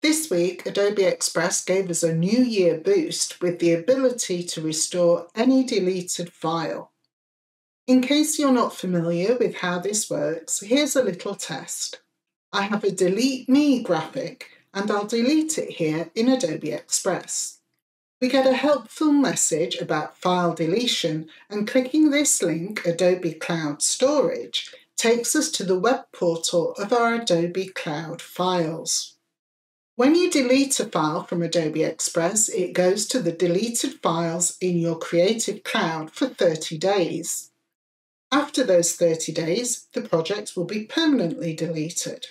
This week, Adobe Express gave us a New Year boost with the ability to restore any deleted file. In case you're not familiar with how this works, here's a little test. I have a Delete Me graphic and I'll delete it here in Adobe Express. We get a helpful message about file deletion and clicking this link, Adobe Cloud Storage, takes us to the web portal of our Adobe Cloud files. When you delete a file from Adobe Express, it goes to the deleted files in your Creative Cloud for 30 days. After those 30 days, the project will be permanently deleted.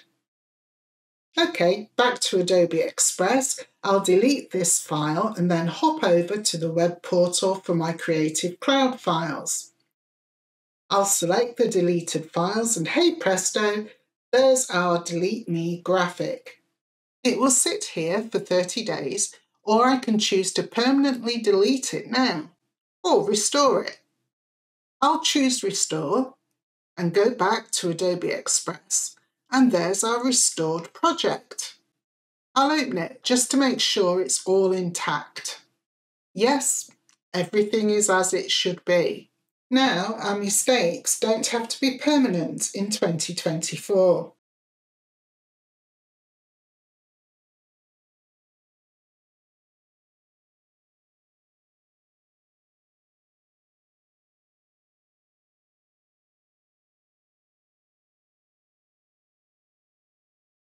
Okay, back to Adobe Express. I'll delete this file and then hop over to the web portal for my Creative Cloud files. I'll select the deleted files and hey presto, there's our Delete Me graphic. It will sit here for 30 days, or I can choose to permanently delete it now, or restore it. I'll choose Restore and go back to Adobe Express, and there's our restored project. I'll open it just to make sure it's all intact. Yes, everything is as it should be. Now, our mistakes don't have to be permanent in 2024.